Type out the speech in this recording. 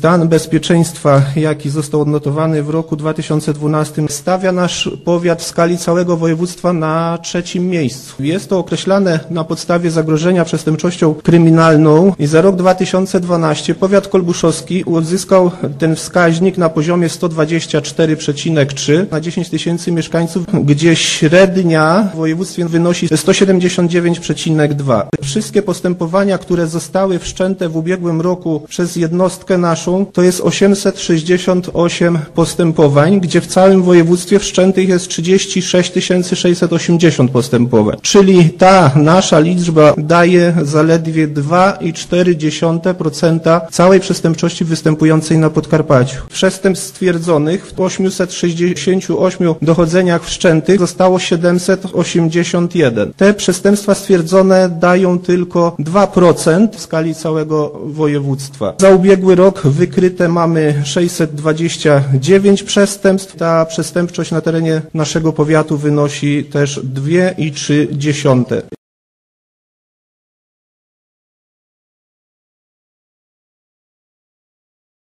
stan bezpieczeństwa, jaki został odnotowany w roku 2012, stawia nasz powiat w skali całego województwa na trzecim miejscu. Jest to określane na podstawie zagrożenia przestępczością kryminalną i za rok 2012 powiat kolbuszowski uzyskał ten wskaźnik na poziomie 124,3 na 10 tysięcy mieszkańców, gdzie średnia w województwie wynosi 179,2. Wszystkie postępowania, które zostały wszczęte w ubiegłym roku przez jednostkę naszą, to jest 868 postępowań, gdzie w całym województwie wszczętych jest 36 680 postępowań. Czyli ta nasza liczba daje zaledwie 2,4% całej przestępczości występującej na Podkarpaciu. Przestępstw stwierdzonych w 868 dochodzeniach wszczętych zostało 781. Te przestępstwa stwierdzone dają tylko 2% w skali całego województwa. Za ubiegły rok wykryte mamy 629 przestępstw. Ta przestępczość na terenie naszego powiatu wynosi też 2,3.